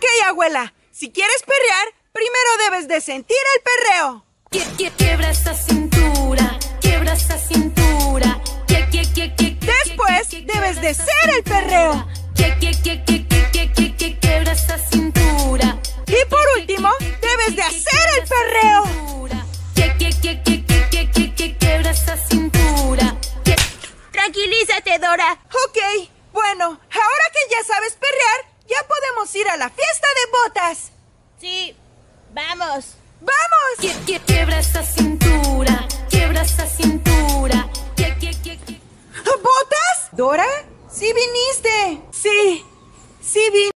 Ok, abuela. Si quieres perrear, primero debes de sentir el perreo. Quiebra esa cintura, quiebra esa cintura. Después debes de ser el perreo. Quiebra esa cintura. Y por último, debes de hacer el perreo. Quiebra esa cintura. Tranquilízate, Dora. Ok, bueno, ahora a la fiesta de botas. Sí, vamos. ¡Vamos! Quiebra esa cintura, quiebra esa cintura. ¿Botas? ¿Dora? Sí viniste. Sí.